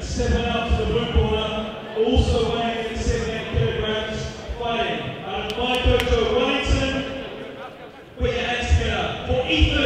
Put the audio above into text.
Seven stepping up to the blue corner, also weighing in seven eight kilograms, fighting out of Michael Joe Wellington. Put your hands together for Ethan.